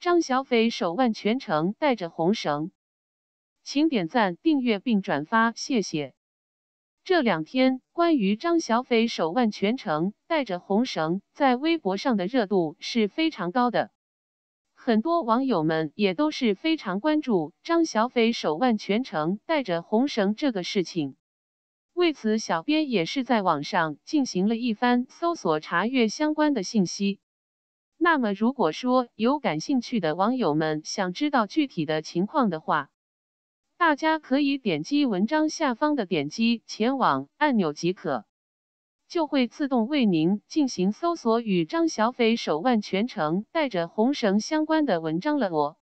张小斐手腕全程带着红绳，请点赞、订阅并转发，谢谢。这两天，关于张小斐手腕全程带着红绳在微博上的热度是非常高的，很多网友们也都是非常关注张小斐手腕全程带着红绳这个事情。为此，小编也是在网上进行了一番搜索查阅相关的信息。那么，如果说有感兴趣的网友们想知道具体的情况的话，大家可以点击文章下方的点击前往按钮即可，就会自动为您进行搜索与张小斐手腕全程带着红绳相关的文章了哦。